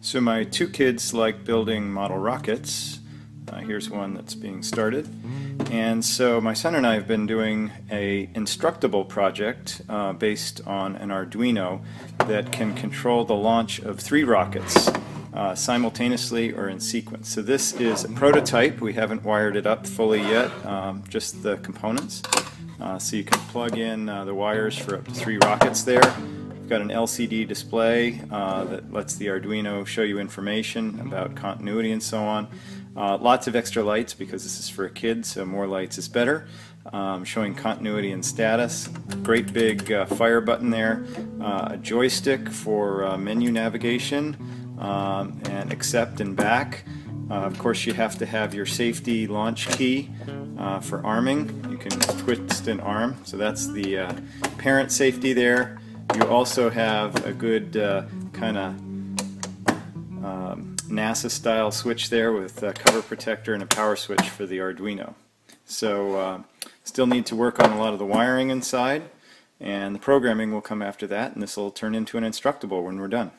So my two kids like building model rockets. Uh, here's one that's being started. And so my son and I have been doing a Instructable project uh, based on an Arduino that can control the launch of three rockets uh, simultaneously or in sequence. So this is a prototype. We haven't wired it up fully yet, um, just the components. Uh, so you can plug in uh, the wires for up to three rockets there. Got an LCD display uh, that lets the Arduino show you information about continuity and so on. Uh, lots of extra lights because this is for a kid, so more lights is better. Um, showing continuity and status. Great big uh, fire button there. Uh, a joystick for uh, menu navigation um, and accept and back. Uh, of course, you have to have your safety launch key for arming. You can twist and arm, so that's the parent safety there. You also have a good uh, kind of um, NASA style switch there with a cover protector and a power switch for the Arduino. So uh, still need to work on a lot of the wiring inside and the programming will come after that and this will turn into an Instructable when we're done.